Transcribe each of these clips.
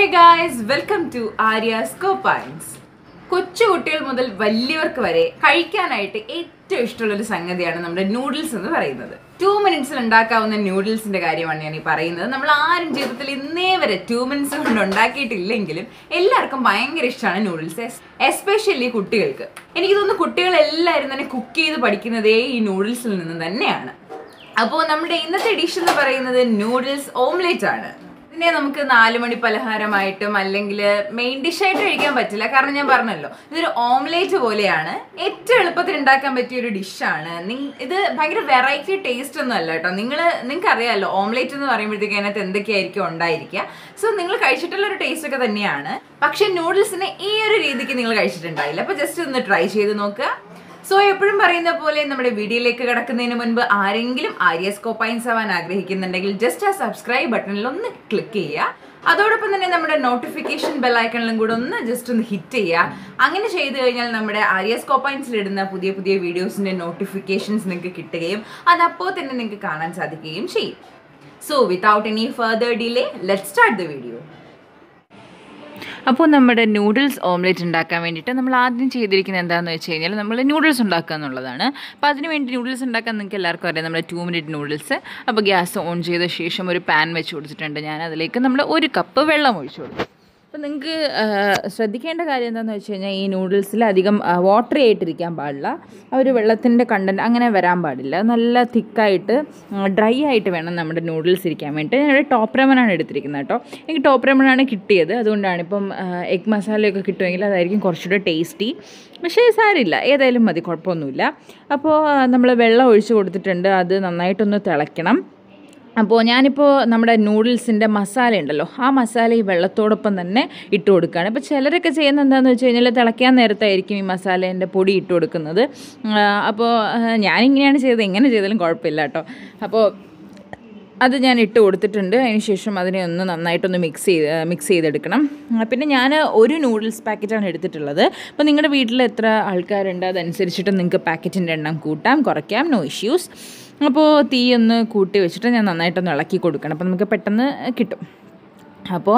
Hey guys welcome to Arya's കോപ്പൈൻസ് കൊച്ചു കുട്ടികൾ മുതൽ വലിയവർക്ക് വരെ കഴിക്കാനായിട്ട് ഏറ്റവും ഇഷ്ടമുള്ള ഒരു സംഗതിയാണ് നമ്മുടെ നൂഡിൽസ് എന്ന് പറയുന്നത്. ടു മിനിറ്റ്സിൽ ഉണ്ടാക്കാവുന്ന നൂഡിൽസിന്റെ കാര്യമാണ് ഞാൻ ഈ പറയുന്നത്. നമ്മൾ ആരും ജീവിതത്തിൽ ഇന്നേ വരെ ടു മിനിറ്റ്സ് കൊണ്ട് ഉണ്ടാക്കിയിട്ടില്ലെങ്കിലും എല്ലാവർക്കും ഭയങ്കര ഇഷ്ടമാണ് നൂഡിൽസ് എസ്പെഷ്യലി കുട്ടികൾക്ക്. എനിക്ക് തോന്നുന്നു കുട്ടികൾ എല്ലാവരും തന്നെ കുക്ക് ചെയ്ത് പഠിക്കുന്നതേ ഈ നൂഡിൽസിൽ നിന്ന് തന്നെയാണ്. അപ്പോൾ നമ്മുടെ ഇന്നത്തെ ഡിഷ് എന്ന് പറയുന്നത് നൂഡിൽസ് ഓംലെറ്റ് ആണ്. ഇതിനെ നമുക്ക് നാലുമണി പലഹാരമായിട്ടും അല്ലെങ്കിൽ മെയിൻ ഡിഷായിട്ട് കഴിക്കാൻ പറ്റില്ല. കാരണം ഞാൻ പറഞ്ഞല്ലോ ഇതൊരു ഓംലേറ്റ് പോലെയാണ്. ഏറ്റവും എളുപ്പത്തിൽ ഉണ്ടാക്കാൻ പറ്റിയ ഒരു ഡിഷാണ് ഇത് ഭയങ്കര വെറൈറ്റി ടേസ്റ്റ് ഒന്നും അല്ല കേട്ടോ. നിങ്ങൾ നിങ്ങൾക്ക് അറിയാമല്ലോ ഓംലേറ്റ് എന്ന് പറയുമ്പോഴത്തേക്ക് അതിനകത്ത് എന്തൊക്കെയായിരിക്കും ഉണ്ടായിരിക്കുക. സോ നിങ്ങൾ കഴിച്ചിട്ടുള്ള ഒരു ടേസ്റ്റ് ഒക്കെ തന്നെയാണ്. പക്ഷെ നൂഡിൽസിനെ ഈ ഒരു രീതിക്ക് നിങ്ങൾ കഴിച്ചിട്ടുണ്ടായില്ല. അപ്പോൾ ജസ്റ്റ് ഒന്ന് ട്രൈ ചെയ്ത് നോക്കുക. സോ എപ്പോഴും പറയുന്ന പോലെ നമ്മുടെ വീഡിയോയിലേക്ക് കിടക്കുന്നതിന് മുൻപ് ആരെങ്കിലും ആര്യസ് കോപ്പൈൻസ് ആവാൻ ആഗ്രഹിക്കുന്നുണ്ടെങ്കിൽ ജസ്റ്റ് ആ സബ്സ്ക്രൈബ് ബട്ടണിൽ ഒന്ന് ക്ലിക്ക് ചെയ്യുക. അതോടൊപ്പം തന്നെ നമ്മുടെ നോട്ടിഫിക്കേഷൻ ബെല്ലൈക്കണിലും കൂടെ ഒന്ന് ജസ്റ്റ് ഒന്ന് ഹിറ്റ് ചെയ്യുക. അങ്ങനെ ചെയ്തു കഴിഞ്ഞാൽ നമ്മുടെ ആര്യസ് കോപ്പൈൻസിൽ ഇടുന്ന പുതിയ പുതിയ വീഡിയോസിന്റെ നോട്ടിഫിക്കേഷൻസ് നിങ്ങൾക്ക് കിട്ടുകയും അതപ്പോൾ തന്നെ നിങ്ങൾക്ക് കാണാൻ സാധിക്കുകയും ചെയ്യും. So without any further delay let start the video അപ്പോൾ നമ്മുടെ നൂഡിൽസ് ഓംലെറ്റ് ഉണ്ടാക്കാൻ വേണ്ടിയിട്ട് നമ്മൾ ആദ്യം ചെയ്തിരിക്കുന്നത് എന്താണെന്ന് വെച്ച് കഴിഞ്ഞാൽ നമ്മൾ നൂഡിൽസ് ഉണ്ടാക്കുക എന്നുള്ളതാണ്. അപ്പോൾ അതിന് വേണ്ടി നൂഡിൽസ് ഉണ്ടാക്കാൻ നിങ്ങൾക്ക് എല്ലാവർക്കും അറിയാം. നമ്മുടെ ടു മിനിറ്റ് നൂഡിൽസ് അപ്പോൾ ഗ്യാസ് ഓൺ ചെയ്ത ശേഷം ഒരു പാൻ വെച്ച് കൊടുത്തിട്ടുണ്ട്. ഞാൻ അതിലേക്ക് നമ്മൾ ഒരു കപ്പ് വെള്ളം ഒഴിച്ചു കൊടുത്തു. അപ്പോൾ നിങ്ങൾക്ക് ശ്രദ്ധിക്കേണ്ട കാര്യം എന്താണെന്ന് വെച്ച് കഴിഞ്ഞാൽ ഈ നൂഡിൽസിൽ അധികം വാട്ടർ ആയിട്ടിരിക്കാൻ പാടില്ല. ആ ഒരു വെള്ളത്തിന്റെ കണ്ടന്റ് അങ്ങനെ വരാൻ പാടില്ല. നല്ല തിക്കായിട്ട് ഡ്രൈ ആയിട്ട് വേണം നമ്മുടെ നൂഡിൽസ് ഇരിക്കാൻ വേണ്ടിയിട്ട് ഞാനിവിടെ ടോപ്പ് റെമനാണ് എടുത്തിരിക്കുന്നത് കേട്ടോ. എനിക്ക് ടോപ്പ് റെമനാണ് കിട്ടിയത്. അതുകൊണ്ടാണ് ഇപ്പം എഗ് മസാലയൊക്കെ കിട്ടുമെങ്കിൽ അതായിരിക്കും കുറച്ചുകൂടെ ടേസ്റ്റി പക്ഷേ സാരില്ല ഏതായാലും മതി. കുഴപ്പമൊന്നുമില്ല. അപ്പോൾ നമ്മൾ വെള്ളം ഒഴിച്ച് കൊടുത്തിട്ടുണ്ട്. അത് നന്നായിട്ടൊന്ന് തിളയ്ക്കണം. അപ്പോൾ ഞാനിപ്പോൾ നമ്മുടെ നൂഡിൽസിന്റെ മസാല ഉണ്ടല്ലോ ആ മസാല ഈ വെള്ളത്തോടൊപ്പം തന്നെ ഇട്ട് കൊടുക്കുകയാണ് ഇപ്പോൾ ചിലരൊക്കെ ചെയ്യുന്ന എന്താണെന്ന് വെച്ച് കഴിഞ്ഞാൽ തിളയ്ക്കാൻ നേരത്തായിരിക്കും ഈ മസാലേന്റെ പൊടി ഇട്ട് കൊടുക്കുന്നത്. അപ്പോൾ ഞാനിങ്ങനെയാണ് ചെയ്തത് എങ്ങനെ ചെയ്താലും കുഴപ്പമില്ല കേട്ടോ. അപ്പോൾ അത് ഞാൻ ഇട്ട് കൊടുത്തിട്ടുണ്ട് ശേഷം അതിനെ ഒന്ന് നന്നായിട്ടൊന്ന് മിക്സ് ചെയ്ത് മിക്സ് ചെയ്തെടുക്കണം. പിന്നെ ഞാൻ ഒരു നൂഡിൽസ് പാക്കറ്റാണ് എടുത്തിട്ടുള്ളത്. അപ്പോൾ നിങ്ങളുടെ വീട്ടിൽ എത്ര ആൾക്കാരുണ്ട് അതനുസരിച്ചിട്ട് നിങ്ങൾക്ക് പാക്കറ്റിന്റെ എണ്ണം കൂട്ടാം കുറയ്ക്കാം നോ ഇഷ്യൂസ്. അപ്പോൾ തീ ഒന്ന് കൂട്ടി വെച്ചിട്ട് ഞാൻ നന്നായിട്ടൊന്ന് ഇളക്കി കൊടുക്കണം. അപ്പോൾ നമുക്ക് പെട്ടെന്ന് കിട്ടും. അപ്പോൾ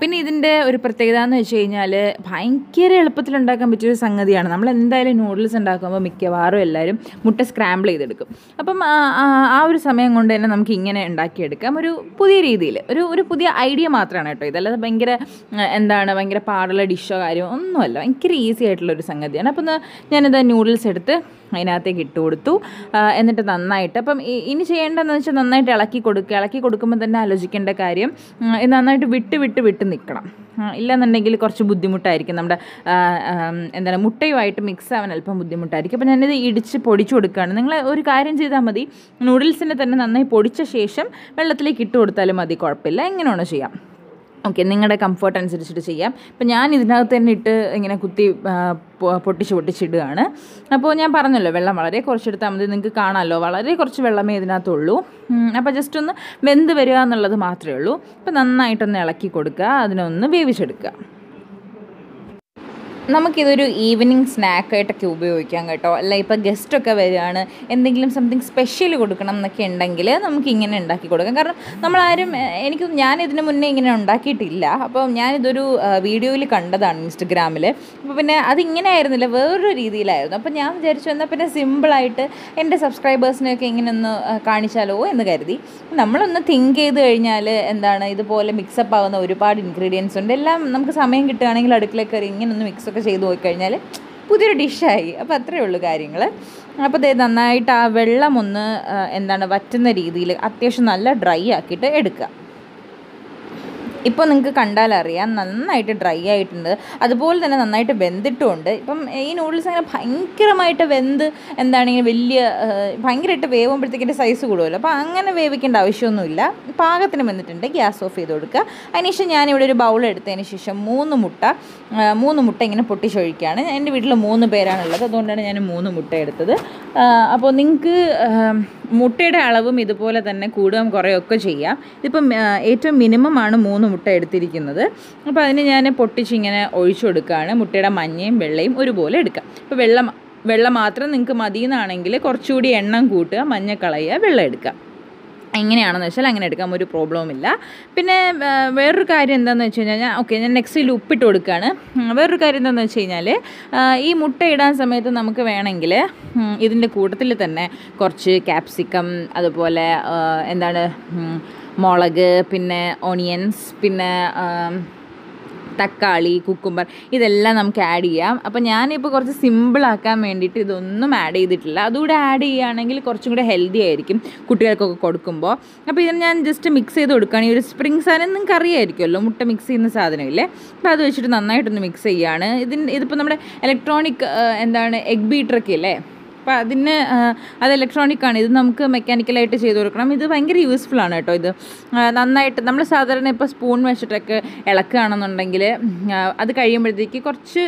പിന്നെ ഇതിന്റെ ഒരു പ്രത്യേകത എന്ന് വെച്ച് കഴിഞ്ഞാൽ ഭയങ്കര എളുപ്പത്തിൽ ഉണ്ടാക്കാൻ പറ്റിയൊരു സംഗതിയാണ്. നമ്മൾ എന്തായാലും നൂഡിൽസ് ഉണ്ടാക്കുമ്പോൾ മിക്കവാറും എല്ലാവരും മുട്ട സ്ക്രാമ്പിൾ ചെയ്തെടുക്കും. അപ്പം ആ ഒരു സമയം കൊണ്ട് തന്നെ നമുക്ക് ഇങ്ങനെ ഉണ്ടാക്കിയെടുക്കാം. ഒരു പുതിയ രീതിയിൽ ഒരു ഒരു പുതിയ ഐഡിയ മാത്രമാണ് കേട്ടോ. ഇതല്ലാതെ ഭയങ്കര എന്താണ് ഭയങ്കര പാടുള്ള ഡിഷോ കാര്യമോ ഒന്നുമല്ല. ഭയങ്കര ഈസി ആയിട്ടുള്ള ഒരു സംഗതിയാണ്. അപ്പം ഞാനിത് നൂഡിൽസ് എടുത്ത് അതിനകത്തേക്ക് ഇട്ട് കൊടുത്തു. എന്നിട്ട് നന്നായിട്ട് അപ്പം ഇനി ചെയ്യേണ്ടതെന്ന് വെച്ചാൽ നന്നായിട്ട് ഇളക്കി കൊടുക്കുക. ഇളക്കി കൊടുക്കുമ്പോൾ തന്നെ ആലോചിക്കേണ്ട കാര്യം ഇത് നന്നായിട്ട് വിട്ട് വിട്ട് വിട്ട് നിൽക്കണം ഇല്ലെന്നുണ്ടെങ്കിൽ കുറച്ച് ബുദ്ധിമുട്ടായിരിക്കും. നമ്മുടെ എന്താണ് മുട്ടയുമായിട്ട് മിക്സ് ആവാൻ അല്പം ബുദ്ധിമുട്ടായിരിക്കും. അപ്പോൾ ഞാനിത് ഇടിച്ച് പൊടിച്ചു കൊടുക്കുകയാണ്. നിങ്ങൾ ഒരു കാര്യം ചെയ്താൽ മതി. നൂഡിൽസിനെ തന്നെ നന്നായി പൊടിച്ച ശേഷം വെള്ളത്തിലേക്ക് ഇട്ട് കൊടുത്താലും മതി കുഴപ്പമില്ല. എങ്ങനെയാണോ ചെയ്യാം. ഓക്കെ നിങ്ങളുടെ കംഫർട്ട് അനുസരിച്ചിട്ട് ചെയ്യാം. ഇപ്പം ഞാൻ ഇതിനകത്ത് തന്നെ ഇട്ട് ഇങ്ങനെ കുത്തി പൊട്ടിച്ച് പൊട്ടിച്ചിടുകയാണ്. അപ്പോൾ ഞാൻ പറഞ്ഞല്ലോ വെള്ളം വളരെ കുറച്ചെടുത്താൽ മതി. നിങ്ങൾക്ക് കാണാമല്ലോ വളരെ കുറച്ച് വെള്ളമേ ഇതിനകത്തുള്ളൂ. അപ്പോൾ ജസ്റ്റ് ഒന്ന് വെന്ത് വരിക എന്നുള്ളത് മാത്രമേ ഉള്ളൂ. അപ്പോൾ നന്നായിട്ടൊന്ന് ഇളക്കി കൊടുക്കുക അതിനൊന്ന് വേവിച്ചെടുക്കുക. നമുക്കിതൊരു ഈവനിങ് സ്നാക്കായിട്ടൊക്കെ ഉപയോഗിക്കാം കേട്ടോ. അല്ല ഇപ്പോൾ ഗസ്റ്റൊക്കെ വരികയാണ്. എന്തെങ്കിലും സംതിങ് സ്പെഷ്യൽ കൊടുക്കണം എന്നൊക്കെ ഉണ്ടെങ്കിൽ നമുക്ക് ഇങ്ങനെ ഉണ്ടാക്കി കൊടുക്കാം. കാരണം നമ്മളാരും എനിക്ക് ഞാൻ മുന്നേ ഇങ്ങനെ ഉണ്ടാക്കിയിട്ടില്ല. അപ്പോൾ ഞാനിതൊരു വീഡിയോയിൽ കണ്ടതാണ് ഇൻസ്റ്റഗ്രാമിൽ അപ്പോൾ പിന്നെ അതിങ്ങനെ ആയിരുന്നില്ല. വേറൊരു രീതിയിലായിരുന്നു. അപ്പോൾ ഞാൻ വിചാരിച്ചു എന്നാൽ പിന്നെ സിമ്പിളായിട്ട് എന്റെ സബ്സ്ക്രൈബേഴ്സിനെയൊക്കെ ഇങ്ങനെ ഒന്ന് കാണിച്ചാലോ എന്ന് കരുതി. നമ്മളൊന്ന് തിങ്ക് ചെയ്ത് കഴിഞ്ഞാൽ എന്താണ് ഇതുപോലെ മിക്സപ്പ് ആവുന്ന ഒരുപാട് ഇൻഗ്രീഡിയൻസ് ഉണ്ട്. എല്ലാം നമുക്ക് സമയം കിട്ടുകയാണെങ്കിൽ അടുക്കളയിൽ കയറി ഇങ്ങനെ ഒന്ന് മിക്സൊക്കെ ചെയ്ത് പോയി കഴിഞ്ഞാൽ പുതിയൊരു ഡിഷായി. അപ്പോൾ അത്രയേ ഉള്ളൂ കാര്യങ്ങൾ അപ്പോൾ ഇത് നന്നായിട്ട് ആ വെള്ളം ഒന്ന് എന്താണ് വറ്റുന്ന രീതിയിൽ അത്യാവശ്യം നല്ല ഡ്രൈ ആക്കിയിട്ട് എടുക്കുക. ഇപ്പോൾ നിങ്ങൾക്ക് കണ്ടാൽ അറിയാം നന്നായിട്ട് ഡ്രൈ ആയിട്ടുണ്ട്. അതുപോലെ തന്നെ നന്നായിട്ട് വെന്തിട്ടുമുണ്ട്. ഇപ്പം ഈ നൂഡിൽസ് അങ്ങനെ ഭയങ്കരമായിട്ട് വെന്ത് എന്താണ് ഇങ്ങനെ വലിയ ഭയങ്കരമായിട്ട് വേവുമ്പോഴത്തേക്കിന്റെ സൈസ് കൂടുമല്ലോ അപ്പോൾ അങ്ങനെ വേവിക്കേണ്ട ആവശ്യമൊന്നുമില്ല. പാകത്തിന് വെന്തിട്ടുണ്ട്. ഗ്യാസ് ഓഫ് ചെയ്ത് കൊടുക്കുക. അതിനുശേഷം ഞാനിവിടെ ഒരു ബൗൾ എടുത്തതിന് ശേഷം മൂന്ന് മുട്ട മൂന്ന് മുട്ട ഇങ്ങനെ പൊട്ടിച്ചൊഴിക്കുകയാണ്. എന്റെ വീട്ടിൽ മൂന്ന് പേരാണുള്ളത്. അതുകൊണ്ടാണ് ഞാൻ മൂന്ന് മുട്ട എടുത്തത്. അപ്പോൾ നിങ്ങൾക്ക് മുട്ടയുടെ അളവും ഇതുപോലെ തന്നെ കൂടുകയും കുറയുമൊക്കെ ചെയ്യാം. ഇതിപ്പം ഏറ്റവും മിനിമം ആണ് മൂന്ന് മുട്ട എടുത്തിരിക്കുന്നത്. അപ്പോൾ അതിന് ഞാൻ പൊട്ടിച്ചിങ്ങനെ ഒഴിച്ചു കൊടുക്കുകയാണ്. മുട്ടയുടെ മഞ്ഞയും വെള്ളയും ഒരുപോലെ എടുക്കാം. അപ്പോൾ വെള്ളം വെള്ളം മാത്രം നിങ്ങൾക്ക് മതി എന്നാണെങ്കിൽ കുറച്ചുകൂടി എണ്ണം കൂട്ടുക മഞ്ഞ കളയുക വെള്ളം എടുക്കുക. എങ്ങനെയാണെന്ന് വെച്ചാൽ അങ്ങനെ എടുക്കാം ഒരു പ്രോബ്ലവും ഇല്ല. പിന്നെ വേറൊരു കാര്യം എന്താണെന്ന് വെച്ച് കഴിഞ്ഞാൽ ഞാൻ ഓക്കെ ഞാൻ നെക്സ്റ്റിൽ ഉപ്പിട്ട് കൊടുക്കുകയാണ് വേറൊരു കാര്യം എന്താണെന്ന് വെച്ച് കഴിഞ്ഞാൽ ഈ മുട്ട ഇടാൻ സമയത്ത് നമുക്ക് വേണമെങ്കിൽ ഇതിന്റെ കൂട്ടത്തിൽ തന്നെ കുറച്ച് ക്യാപ്സിക്കം അതുപോലെ എന്താണ് മുളക് പിന്നെ ഓണിയൻസ് പിന്നെ തക്കാളി കുക്കുംബർ ഇതെല്ലാം നമുക്ക് ആഡ് ചെയ്യാം. അപ്പോൾ ഞാനിപ്പോൾ കുറച്ച് സിമ്പിളാക്കാൻ വേണ്ടിയിട്ട് ഇതൊന്നും ആഡ് ചെയ്തിട്ടില്ല. അതുകൂടെ ആഡ് ചെയ്യുകയാണെങ്കിൽ കുറച്ചും കൂടെ ഹെൽത്തി ആയിരിക്കും കുട്ടികൾക്കൊക്കെ കൊടുക്കുമ്പോൾ. അപ്പോൾ ഇതിന് ഞാൻ ജസ്റ്റ് മിക്സ് ചെയ്ത് കൊടുക്കുകയാണ്. ഈ ഒരു സ്പ്രിങ് സാധനം നിങ്ങൾക്ക് അറിയായിരിക്കുമല്ലോ മുട്ട മിക്സ് ചെയ്യുന്ന സാധനമില്ലേ? അപ്പോൾ അത് വെച്ചിട്ട് നന്നായിട്ടൊന്ന് മിക്സ് ചെയ്യുകയാണ്. ഇതിന് ഇതിപ്പോൾ നമ്മുടെ ഇലക്ട്രോണിക് എന്താണ് എഗ് ബീറ്ററൊക്കെ അല്ലേ അപ്പോൾ അതിന് അത് ഇലക്ട്രോണിക് ആണ്. ഇത് നമുക്ക് മെക്കാനിക്കലായിട്ട് ചെയ്ത് കൊടുക്കണം. ഇത് ഭയങ്കര യൂസ്ഫുൾ ആണ് കേട്ടോ ഇത്. നന്നായിട്ട് നമ്മൾ സാധാരണ ഇപ്പോൾ സ്പൂൺ വെച്ചിട്ടൊക്കെ ഇളക്കുകയാണെന്നുണ്ടെങ്കിൽ അത് കഴിയുമ്പോഴത്തേക്ക് കുറച്ച്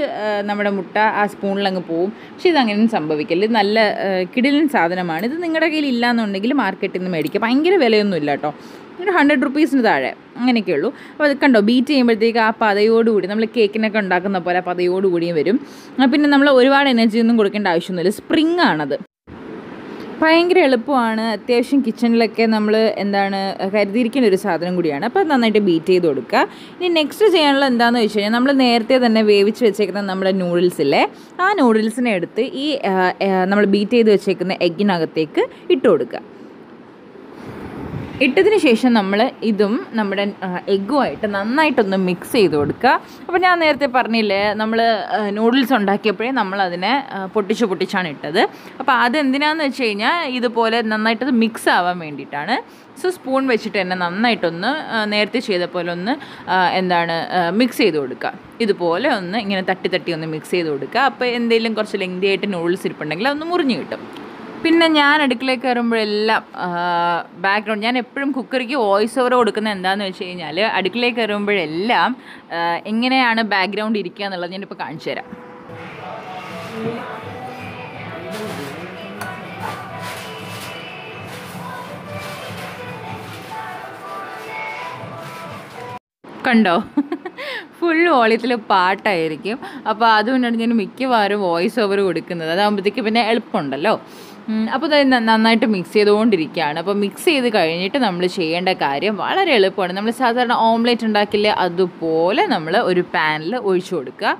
നമ്മുടെ മുട്ട ആ സ്പൂണിലങ്ങ് പോവും. പക്ഷേ ഇത് അങ്ങനെയൊന്നും സംഭവിക്കില്ല. ഇത് നല്ല കിടിലൻ സാധനമാണ്. ഇത് നിങ്ങളുടെ കയ്യിൽ ഇല്ല എന്നുണ്ടെങ്കിൽ മാർക്കറ്റിൽ നിന്ന് മേടിക്കുക ഭയങ്കര വിലയൊന്നുമില്ല കേട്ടോ. ഒരു ഹൺഡ്രഡ് റുപ്പീസിന് താഴെ. അങ്ങനെയൊക്കെ ഉള്ളൂ. അപ്പോൾ അത് കണ്ടോ ബീറ്റ് ചെയ്യുമ്പോഴത്തേക്ക് ആ പതയോടുകൂടി നമ്മൾ കേക്കിനൊക്കെ ഉണ്ടാക്കുന്ന പോലെ പതയോടുകൂടിയും വരും. പിന്നെ നമ്മൾ ഒരുപാട് എനർജി ഒന്നും കൊടുക്കേണ്ട ആവശ്യമൊന്നുമില്ല. സ്പ്രിങ് ആണത്. ഭയങ്കര എളുപ്പമാണ്. അത്യാവശ്യം കിച്ചണിലൊക്കെ നമ്മൾ എന്താണ് കരുതിയിരിക്കുന്ന ഒരു സാധനം കൂടിയാണ്. അപ്പോൾ നന്നായിട്ട് ബീറ്റ് ചെയ്ത് കൊടുക്കുക. ഇനി നെക്സ്റ്റ് ചെയ്യാനുള്ള എന്താണെന്ന് വെച്ച് കഴിഞ്ഞാൽ നമ്മൾ നേരത്തെ തന്നെ വേവിച്ച് വെച്ചേക്കുന്ന നമ്മുടെ നൂഡിൽസ് ഇല്ലേ ആ നൂഡിൽസിനെ എടുത്ത് ഈ നമ്മൾ ബീറ്റ് ചെയ്ത് വെച്ചേക്കുന്ന എഗ്ഗിനകത്തേക്ക് ഇട്ട് കൊടുക്കുക. ഇട്ടതിന് ശേഷം നമ്മൾ ഇതും നമ്മുടെ എഗ്ഗുമായിട്ട് നന്നായിട്ടൊന്ന് മിക്സ് ചെയ്ത് കൊടുക്കുക. അപ്പോൾ ഞാൻ നേരത്തെ പറഞ്ഞില്ലേ നമ്മൾ നൂഡിൽസ് ഉണ്ടാക്കിയപ്പോഴേ നമ്മൾ അതിനെ പൊട്ടിച്ച് പൊട്ടിച്ചാണ് ഇട്ടത്. അപ്പോൾ അതെന്തിനാന്ന് വെച്ച് കഴിഞ്ഞാൽ ഇതുപോലെ നന്നായിട്ടത് മിക്സ് ആവാൻ വേണ്ടിയിട്ടാണ്. സോ സ്പൂൺ വെച്ചിട്ട് തന്നെ നന്നായിട്ടൊന്ന് നേരത്തെ ചെയ്ത പോലെ ഒന്ന് എന്താണ് മിക്സ് ചെയ്ത് കൊടുക്കുക. ഇതുപോലെ ഒന്ന് ഇങ്ങനെ തട്ടി തട്ടി ഒന്ന് മിക്സ് ചെയ്ത് കൊടുക്കുക. അപ്പോൾ എന്തെങ്കിലും കുറച്ച് ലെങ്തി ആയിട്ട് നൂഡിൽസ് ഇരിപ്പുണ്ടെങ്കിൽ അതൊന്ന് മുറിഞ്ഞ് കിട്ടും. പിന്നെ ഞാൻ അടുക്കളയിൽ കയറുമ്പോഴെല്ലാം ബാക്ക്ഗ്രൗണ്ട് ഞാൻ എപ്പോഴും കുക്കറിക്ക് വോയിസ് ഓവർ കൊടുക്കുന്ന എന്താണെന്ന് വെച്ച് കഴിഞ്ഞാൽ അടുക്കളയിൽ കയറുമ്പോഴെല്ലാം എങ്ങനെയാണ് ബാക്ക്ഗ്രൗണ്ട് ഇരിക്കുക എന്നുള്ളത് ഞാനിപ്പോൾ കാണിച്ചു തരാം. കണ്ടോ? ഫുൾ വോളിയത്തിൽ പാട്ടായിരിക്കും. അപ്പോൾ അതുകൊണ്ടാണ് ഞാൻ മിക്കവാറും വോയിസ് ഓവർ കൊടുക്കുന്നത്. അതാകുമ്പോഴത്തേക്ക് പിന്നെ എളുപ്പമുണ്ടല്ലോ. അപ്പോൾ നന്നായിട്ട് മിക്സ് ചെയ്തുകൊണ്ടിരിക്കുകയാണ്. അപ്പോൾ മിക്സ് ചെയ്ത് കഴിഞ്ഞിട്ട് നമ്മൾ ചെയ്യേണ്ട കാര്യം വളരെ എളുപ്പമാണ്. നമ്മൾ സാധാരണ ഓംലേറ്റ് ഉണ്ടാക്കില്ലേ അതുപോലെ നമ്മൾ ഒരു പാനിൽ ഒഴിച്ചു കൊടുക്കുക.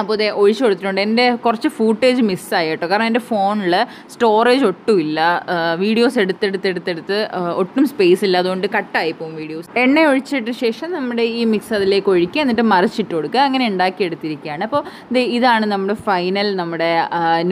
അപ്പോൾ ഇതേ ഒഴിച്ചു കൊടുത്തിട്ടുണ്ട്. എന്റെ കുറച്ച് ഫൂട്ടേജ് മിസ്സായി കേട്ടോ. കാരണം എന്റെ ഫോണിൽ സ്റ്റോറേജ് ഒട്ടുമില്ല. വീഡിയോസ് എടുത്തെടുത്തെടുത്തെടുത്ത് ഒട്ടും സ്പേസ് ഇല്ല. അതുകൊണ്ട് കട്ടായി പോകും വീഡിയോസ് എണ്ണ ഒഴിച്ചിട്ട് ശേഷം നമ്മുടെ ഈ മിക്സ് അതിലേക്ക് ഒഴിക്കുക. എന്നിട്ട് മറിച്ചിട്ട് കൊടുക്കുക. അങ്ങനെ ഉണ്ടാക്കിയെടുത്തിരിക്കുകയാണ് അപ്പോൾ ഇതാണ് നമ്മുടെ ഫൈനൽ നമ്മുടെ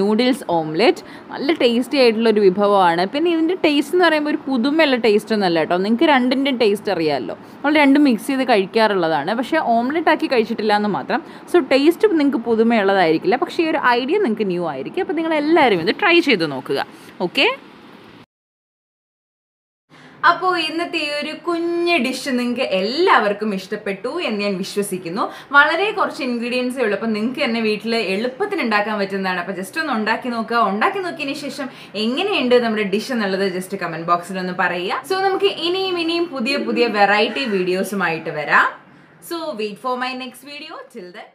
നൂഡിൽസ് ഓംലെറ്റ് നല്ല ടേസ്റ്റി ആയിട്ടുള്ള ഒരു വിഭവമാണ്. പിന്നെ ഇതിന്റെ ടേസ്റ്റ് എന്ന് പറയുമ്പോൾ ഒരു പുതുമയുള്ള ടേസ്റ്റ് ഒന്നല്ല കേട്ടോ. നിങ്ങൾക്ക് രണ്ടിന്റെയും ടേസ്റ്റ് അറിയാമല്ലോ. നമ്മൾ രണ്ടും മിക്സ് ചെയ്ത് കഴിക്കാറുള്ളതാണ്. പക്ഷേ ഓംലെറ്റ് ആക്കി കഴിച്ചിട്ടില്ല എന്ന് മാത്രം. സോ ടേസ്റ്റ് നിങ്ങൾക്ക് പുതുമയുള്ളതായിരിക്കില്ല. പക്ഷേ ഈ ഒരു ഐഡിയ നിങ്ങൾക്ക് ന്യൂ ആയിരിക്കും. അപ്പോൾ നിങ്ങൾ എല്ലാവരും ഇത് ട്രൈ ചെയ്ത് നോക്കുക. ഓക്കെ അപ്പോൾ ഇന്നത്തെ ഈ ഒരു കുഞ്ഞ് ഡിഷ് നിങ്ങൾക്ക് എല്ലാവർക്കും ഇഷ്ടപ്പെട്ടു എന്ന് ഞാൻ വിശ്വസിക്കുന്നു. വളരെ കുറച്ച് ഇൻഗ്രീഡിയൻസേ ഉള്ളൂ. അപ്പോൾ നിങ്ങൾക്ക് തന്നെ വീട്ടിൽ എളുപ്പത്തിന് ഉണ്ടാക്കാൻ പറ്റുന്നതാണ്. അപ്പോൾ ജസ്റ്റ് ഒന്ന് ഉണ്ടാക്കി നോക്കുക. ഉണ്ടാക്കി നോക്കിയതിന് ശേഷം എങ്ങനെയുണ്ട് നമ്മുടെ ഡിഷ് എന്നുള്ളത് ജസ്റ്റ് കമന്റ് ബോക്സിൽ ഒന്ന് പറയുക. സോ നമുക്ക് ഇനിയും ഇനിയും പുതിയ പുതിയ വെറൈറ്റി വീഡിയോസുമായിട്ട് വരാം. So wait for my next video till then